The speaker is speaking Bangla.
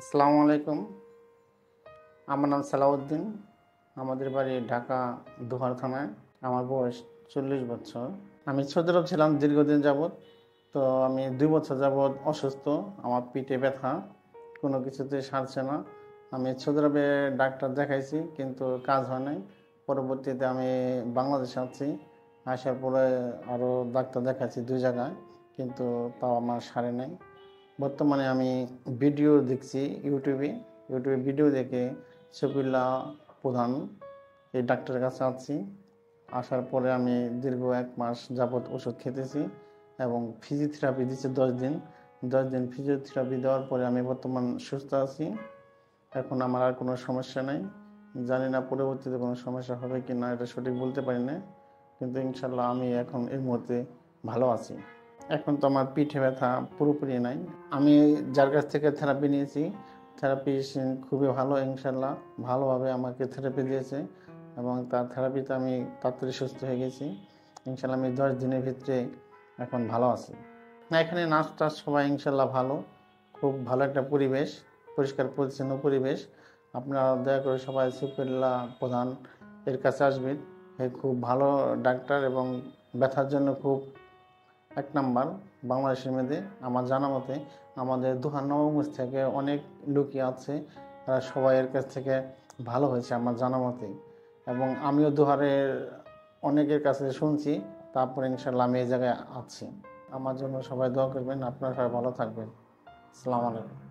আসসালামু আলাইকুম। আমার নাম সালাউদ্দিন। আমাদের বাড়ি ঢাকা দুহার থানায়। আমার বয়স চল্লিশ বছর। আমি সৌদি ছিলাম দীর্ঘদিন যাবৎ। তো আমি দুই বছর যাবৎ অসুস্থ। আমার পিঠে ব্যথা। কোনো কিছুতে সারছে না। আমি সৌদি ডাক্তার দেখাইছি, কিন্তু কাজ হয় নাই। পরবর্তীতে আমি বাংলাদেশে আছি। আসার পরে আরও ডাক্তার দেখাচ্ছি দুই জায়গায়, কিন্তু তাও আমার সারে নাই। বর্তমানে আমি ভিডিও দেখছি ইউটিউবে ইউটিউবে ভিডিও দেখে শফিল্লা প্রধান, এই ডাক্তারের কাছে আছি। আসার পরে আমি দীর্ঘ এক মাস যাবৎ ওষুধ খেতেছি এবং ফিজিওথেরাপি দিচ্ছে দশ দিন। দশ দিন ফিজিওথেরাপি দেওয়ার পরে আমি বর্তমান সুস্থ আছি। এখন আমার আর কোনো সমস্যা নেই। জানি না পরবর্তীতে কোনো সমস্যা হবে কি না এটা সঠিক বলতে পারি না। কিন্তু ইনশাল্লাহ আমি এখন এই মুহূর্তে ভালো আছি। এখন তো আমার পিঠে ব্যথা পুরোপুরি নাই। আমি যার কাছ থেকে থেরাপি নিয়েছি থেরাপি খুবই ভালো ইনশাল্লাহ ভালোভাবে আমাকে থেরাপি দিয়েছে এবং তার থেরাপিতে আমি তাড়াতাড়ি সুস্থ হয়ে গেছি। ইনশাল্লাহ আমি দশ দিনের ভিতরে এখন ভালো আছি। না, এখানে নাচটা সবাই ইনশাল্লাহ ভালো। খুব ভালো একটা পরিবেশ, পরিষ্কার, পরিচ্ছন্ন পরিবেশ। আপনারা দয়া করে সবাই সুফিল্লা প্রধান এর কাছে আসবেন। খুব ভালো ডাক্তার এবং ব্যথার জন্য খুব এক নাম্বার বাংলাদেশের মেয়েদের, আমার জানা মতে আমাদের দুহার নবম থেকে অনেক লোকই আছে, তারা সবাই এর কাছ থেকে ভালো হয়েছে আমার জানা মতে। এবং আমিও দুহারের অনেকের কাছে শুনছি, তারপরে ইনশাল্লাহ আমি এই জায়গায় আছি। আমার জন্য সবাই দোয়া করবেন, আপনারা সবাই ভালো থাকবেন। আসসালামু আলাইকুম।